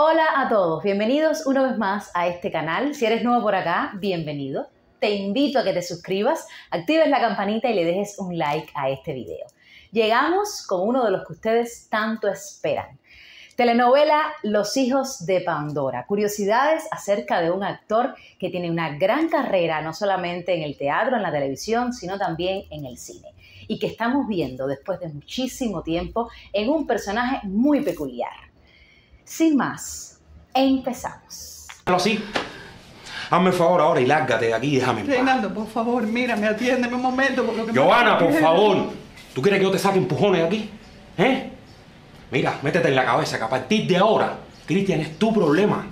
Hola a todos, bienvenidos una vez más a este canal. Si eres nuevo por acá, bienvenido. Te invito a que te suscribas, actives la campanita y le dejes un like a este video. Llegamos con uno de los que ustedes tanto esperan. Telenovela Los hijos de Pandora. Curiosidades acerca de un actor que tiene una gran carrera no solamente en el teatro, en la televisión, sino también en el cine. Y que estamos viendo después de muchísimo tiempo en un personaje muy peculiar. Sin más, empezamos. Pero sí. Hazme el favor ahora y lárgate de aquí y déjame. Reinaldo, por favor, mírame, atiéndeme un momento. Por lo que me por favor. ¿Tú quieres que yo te saque empujones de aquí? ¿Eh? Mira, métete en la cabeza que a partir de ahora, Cristian es tu problema.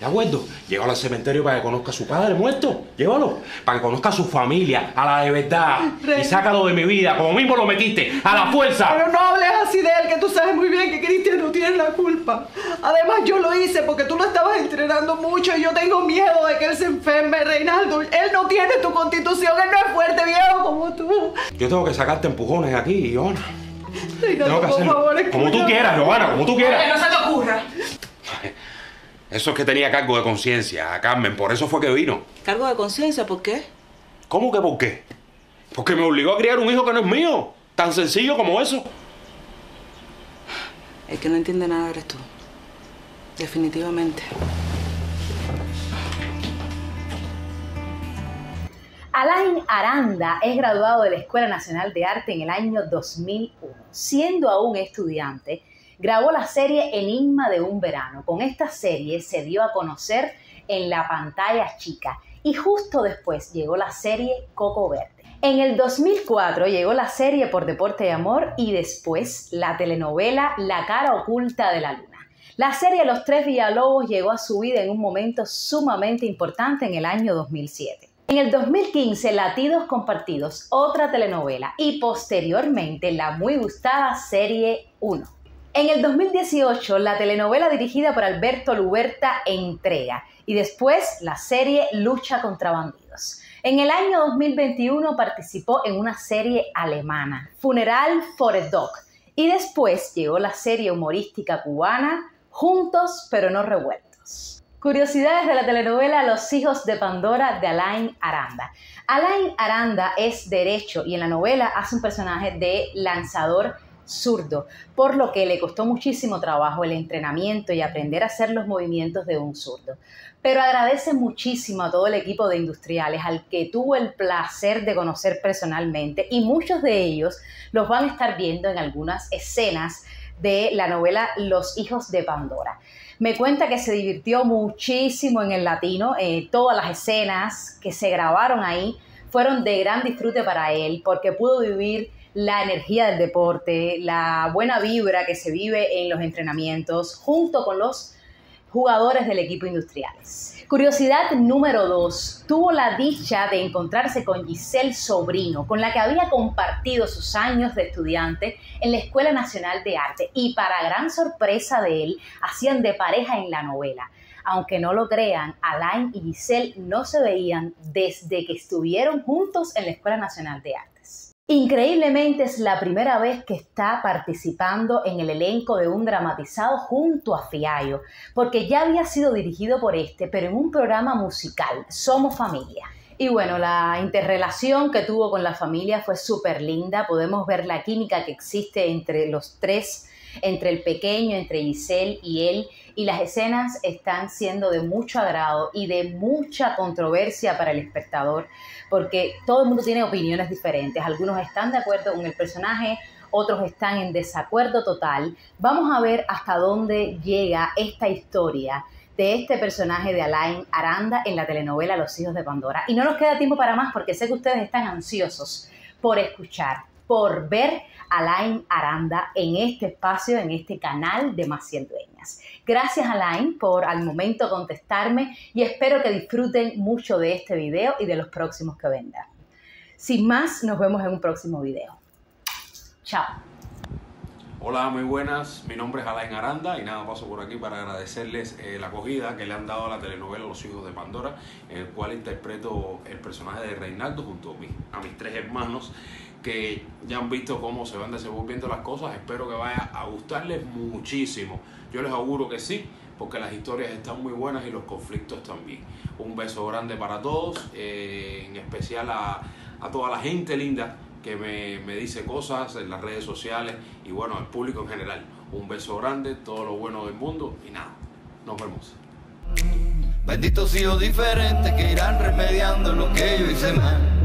¿De acuerdo? Llévalo al cementerio para que conozca a su padre muerto. Llévalo. Para que conozca a su familia, a la de verdad. Rey. Y sácalo de mi vida, como mismo lo metiste, a la fuerza. Pero no hables así de él, que tú sabes muy bien que Cristian no tiene la culpa. Además, yo lo hice porque tú lo estabas entrenando mucho y yo tengo miedo de que él se enferme, Reinaldo. Él no tiene tu constitución, él no es fuerte viejo como tú. Yo tengo que sacarte empujones aquí, Giovanna. Reinaldo, Tengo que por hacerlo. favor, como tú escúchame. quieras, Giovanna, como tú quieras. no se te ocurra. Eso es que tenía cargo de conciencia, Carmen, por eso fue que vino. Cargo de conciencia, ¿por qué? ¿Cómo que por qué? Porque me obligó a criar un hijo que no es mío. Tan sencillo como eso. El que no entiende nada eres tú. Definitivamente. Alain Aranda es graduado de la Escuela Nacional de Arte en el año 2001. Siendo aún estudiante, grabó la serie Enigma de un verano. Con esta serie se dio a conocer en la pantalla chica y justo después llegó la serie Coco Verde. En el 2004 llegó la serie Por Deporte y Amor y después la telenovela La cara oculta de la luna. La serie Los Tres Villalobos llegó a su vida en un momento sumamente importante en el año 2007. En el 2015, Latidos Compartidos, otra telenovela, y posteriormente la muy gustada serie 1. En el 2018, la telenovela dirigida por Alberto Luberta Entrega y después la serie Lucha contra Bandidos. En el año 2021 participó en una serie alemana, Funeral for a Dog, y después llegó la serie humorística cubana Juntos pero no revueltos. Curiosidades de la telenovela Los hijos de Pandora de Alain Aranda. Alain Aranda es derecho y en la novela hace un personaje de lanzador zurdo, por lo que le costó muchísimo trabajo el entrenamiento y aprender a hacer los movimientos de un zurdo. Pero agradece muchísimo a todo el equipo de industriales al que tuvo el placer de conocer personalmente y muchos de ellos los van a estar viendo en algunas escenas de la novela Los hijos de Pandora. Me cuenta que se divirtió muchísimo en el latino, eh, todas las escenas que se grabaron ahí fueron de gran disfrute para él porque pudo vivir la energía del deporte, la buena vibra que se vive en los entrenamientos junto con los jugadores del equipo industriales. Curiosidad número 2. Tuvo la dicha de encontrarse con Giselle Sobrino, con la que había compartido sus años de estudiante en la Escuela Nacional de Arte y para gran sorpresa de él, hacían de pareja en la novela. Aunque no lo crean, Alain y Giselle no se veían desde que estuvieron juntos en la Escuela Nacional de Artes. Increíblemente es la primera vez que está participando en el elenco de un dramatizado junto a Fiallo, porque ya había sido dirigido por este, pero en un programa musical, Somos Familia. Y bueno, la interrelación que tuvo con la familia fue súper linda, podemos ver la química que existe entre los tres, entre el pequeño, entre Giselle y él, y las escenas están siendo de mucho agrado y de mucha controversia para el espectador, porque todo el mundo tiene opiniones diferentes. Algunos están de acuerdo con el personaje, otros están en desacuerdo total. Vamos a ver hasta dónde llega esta historia de este personaje de Alain Aranda en la telenovela Los hijos de Pandora. Y no nos queda tiempo para más porque sé que ustedes están ansiosos por escuchar, por ver a Alain Aranda en este espacio, en este canal de Maciel Dueñas. Gracias Alain por al momento contestarme y espero que disfruten mucho de este video y de los próximos que vendrán. Sin más, nos vemos en un próximo video. Chao. Hola, muy buenas. Mi nombre es Alain Aranda y nada, paso por aquí para agradecerles eh, la acogida que le han dado a la telenovela Los Hijos de Pandora, en el cual interpreto el personaje de Reinaldo junto a, mis tres hermanos que ya han visto cómo se van desenvolviendo las cosas. Espero que vaya a gustarles muchísimo. Yo les auguro que sí, porque las historias están muy buenas y los conflictos también. Un beso grande para todos, eh, en especial a, a toda la gente linda que me, me dice cosas en las redes sociales y bueno, al público en general. Un beso grande, todo lo bueno del mundo y nada, nos vemos. Benditos hijos diferentes que irán remediando lo que yo hice mal.